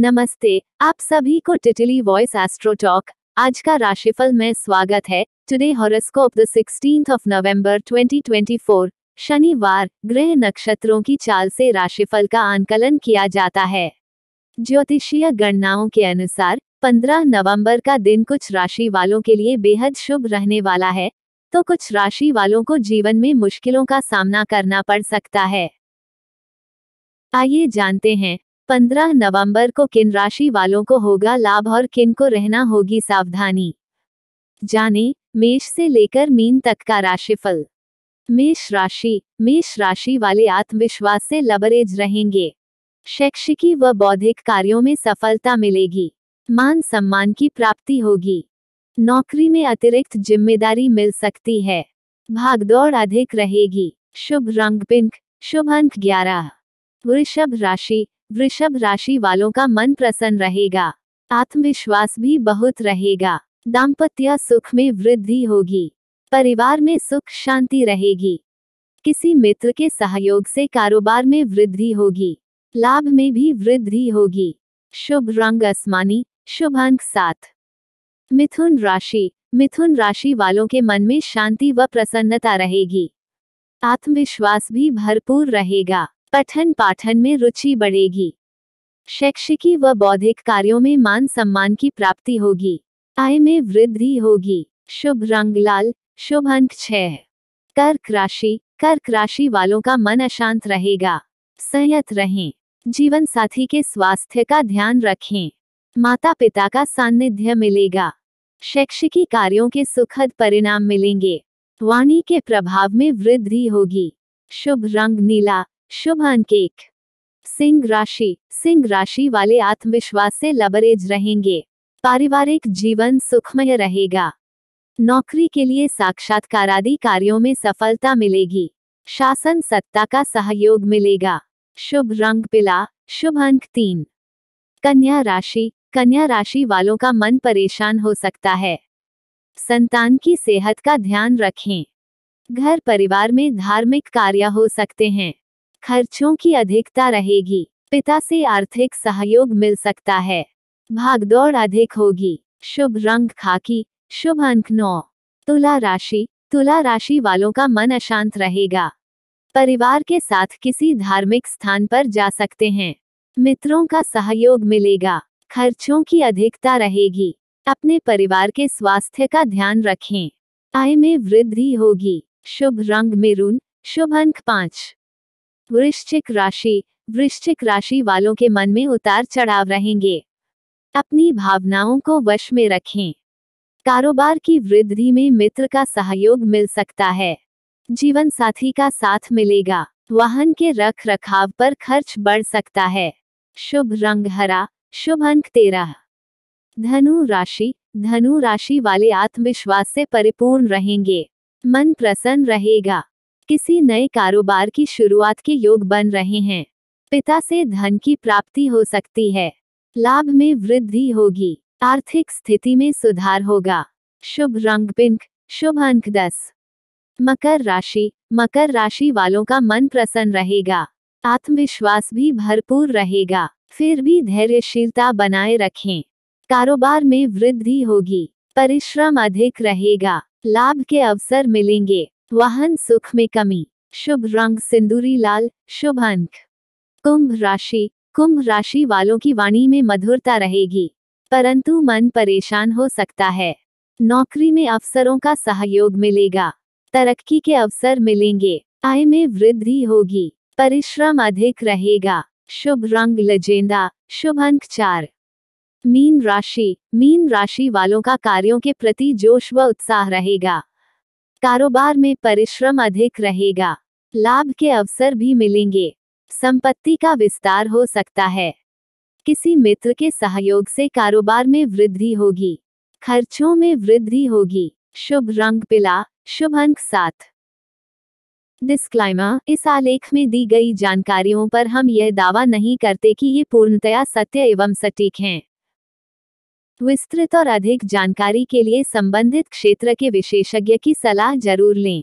नमस्ते, आप सभी को टिटली वॉइस एस्ट्रो टॉक, आज का राशिफल में स्वागत है। Today horoscope the 16th of November 2024 शनिवार, ग्रह नक्षत्रों की चाल से राशिफल का आंकलन किया जाता है। ज्योतिषीय गणनाओं के अनुसार 15 नवंबर का दिन कुछ राशि वालों के लिए बेहद शुभ रहने वाला है। तो कुछ राशि वालों को जीवन में मुश्किलों का सामना करना पड़ सकता है। आइए जानते हैं 15 नवंबर को किन राशि वालों को होगा लाभ और किन को रहना होगी सावधानी? जाने, मेष से लेकर मीन तक का राशिफल। मेष राशि मेष राशि वाले आत्मविश्वास से लबरेज रहेंगे। शैक्षिकी व बौद्धिक कार्यों में सफलता मिलेगी। मान सम्मान की प्राप्ति होगी। नौकरी में अतिरिक्त ज़िम्मेदारी मिल सकती है। भागदौड़ अधिक रहेगी। शुभ रंग पिंक, शुभ अंक ग्यारह। वृषभ राशि वृषभ राशि वालों का मन प्रसन्न रहेगा। आत्मविश्वास भी बहुत रहेगा। दाम्पत्य सुख में वृद्धि होगी। परिवार में सुख शांति रहेगी। किसी मित्र के सहयोग से कारोबार में वृद्धि होगी। लाभ में भी वृद्धि होगी। शुभ रंग आसमानी शुभ अंक सात मिथुन राशि मिथुन राशि वालों के मन में शांति व प्रसन्नता रहेगी। आत्मविश्वास भी भरपूर रहेगा। पठन पाठन में रुचि बढ़ेगी। शैक्षिकी व बौद्धिक कार्यों में मान सम्मान की प्राप्ति होगी। आय में वृद्धि होगी। शुभ रंग लाल, शुभ अंक छह। कर्क राशि कर्क राशि वालों का मन अशांत रहेगा। संयत रहें। जीवन साथी के स्वास्थ्य का ध्यान रखें। माता पिता का सानिध्य मिलेगा। शैक्षिकी कार्यों के सुखद परिणाम मिलेंगे। वाणी के प्रभाव में वृद्धि होगी। शुभ रंग नीला शुभ अंक एक सिंह राशि। सिंह राशि वाले आत्मविश्वास से लबरेज रहेंगे। पारिवारिक जीवन सुखमय रहेगा। नौकरी के लिए साक्षात्कार आदि कार्यों में सफलता मिलेगी। शासन सत्ता का सहयोग मिलेगा। शुभ रंग पिला। शुभ अंक तीन। कन्या राशि। कन्या राशि वालों का मन परेशान हो सकता है। संतान की सेहत का ध्यान रखें। घर परिवार में धार्मिक कार्य हो सकते हैं। खर्चों की अधिकता रहेगी। पिता से आर्थिक सहयोग मिल सकता है। भागदौड़ अधिक होगी। शुभ रंग खाकी। शुभ अंक नौ। तुला राशि। तुला राशि वालों का मन अशांत रहेगा। परिवार के साथ किसी धार्मिक स्थान पर जा सकते हैं। मित्रों का सहयोग मिलेगा। खर्चों की अधिकता रहेगी। अपने परिवार के स्वास्थ्य का ध्यान रखें। आय में वृद्धि होगी। शुभ रंग मेरून। शुभ अंक पाँच। वृश्चिक राशि वृश्चिक राशि वालों के मन में उतार चढ़ाव रहेंगे। अपनी भावनाओं को वश में रखें। कारोबार की वृद्धि में मित्र का सहयोग मिल सकता है। जीवन साथी का साथ मिलेगा। वाहन के रख रखाव पर खर्च बढ़ सकता है। शुभ रंग हरा, शुभ अंक तेरह। धनु राशि धनु राशि वाले आत्मविश्वास से परिपूर्ण रहेंगे। मन प्रसन्न रहेगा। किसी नए कारोबार की शुरुआत के योग बन रहे हैं। पिता से धन की प्राप्ति हो सकती है। लाभ में वृद्धि होगी। आर्थिक स्थिति में सुधार होगा। शुभ रंग पिंक, शुभ अंक दस। मकर राशि मकर राशि वालों का मन प्रसन्न रहेगा। आत्मविश्वास भी भरपूर रहेगा। फिर भी धैर्यशीलता बनाए रखें। कारोबार में वृद्धि होगी। परिश्रम अधिक रहेगा। लाभ के अवसर मिलेंगे। वाहन सुख में कमी। शुभ रंग सिंदूरी लाल, शुभ अंक। कुंभ राशि। कुंभ राशि वालों की वाणी में मधुरता रहेगी। परंतु मन परेशान हो सकता है। नौकरी में अफसरों का सहयोग मिलेगा। तरक्की के अवसर मिलेंगे। आय में वृद्धि होगी। परिश्रम अधिक रहेगा। शुभ रंग लजेंदा शुभ अंक चार। मीन राशि। मीन राशि वालों का कार्यों के प्रति जोश व उत्साह रहेगा। कारोबार में परिश्रम अधिक रहेगा। लाभ के अवसर भी मिलेंगे। संपत्ति का विस्तार हो सकता है। किसी मित्र के सहयोग से कारोबार में वृद्धि होगी। खर्चों में वृद्धि होगी। शुभ रंग पिला, शुभ अंक साथ डिस्क्लाइमर, इस आलेख में दी गई जानकारियों पर हम यह दावा नहीं करते कि ये पूर्णतया सत्य एवं सटीक हैं। विस्तृत और अधिक जानकारी के लिए संबंधित क्षेत्र के विशेषज्ञ की सलाह ज़रूर लें।